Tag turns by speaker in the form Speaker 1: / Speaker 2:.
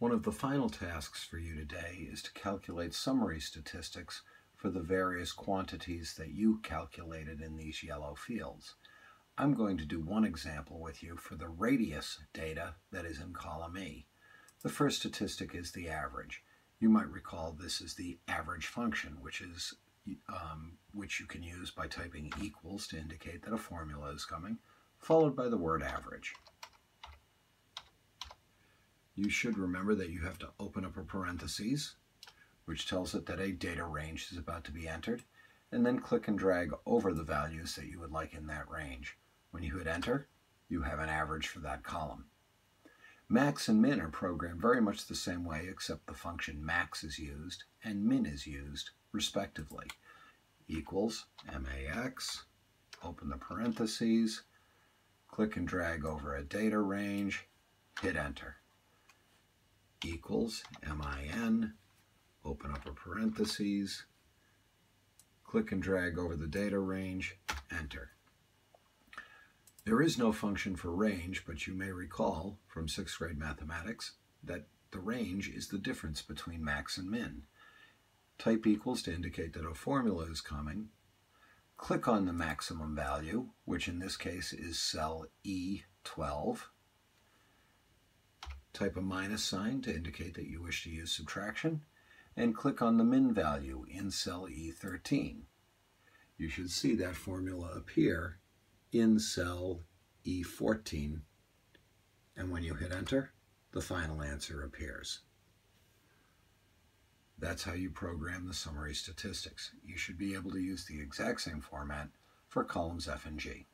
Speaker 1: One of the final tasks for you today is to calculate summary statistics for the various quantities that you calculated in these yellow fields. I'm going to do one example with you for the radius data that is in column E. The first statistic is the average. You might recall this is the average function, which is um, which you can use by typing equals to indicate that a formula is coming, followed by the word average you should remember that you have to open up a parentheses, which tells it that a data range is about to be entered, and then click and drag over the values that you would like in that range. When you hit enter, you have an average for that column. Max and min are programmed very much the same way except the function max is used and min is used, respectively. Equals max, open the parentheses, click and drag over a data range, hit enter equals min, open up a parentheses, click and drag over the data range, enter. There is no function for range, but you may recall from sixth grade mathematics that the range is the difference between max and min. Type equals to indicate that a formula is coming. Click on the maximum value, which in this case is cell E12 type a minus sign to indicate that you wish to use subtraction, and click on the min value in cell E13. You should see that formula appear in cell E14, and when you hit enter, the final answer appears. That's how you program the summary statistics. You should be able to use the exact same format for columns F and G.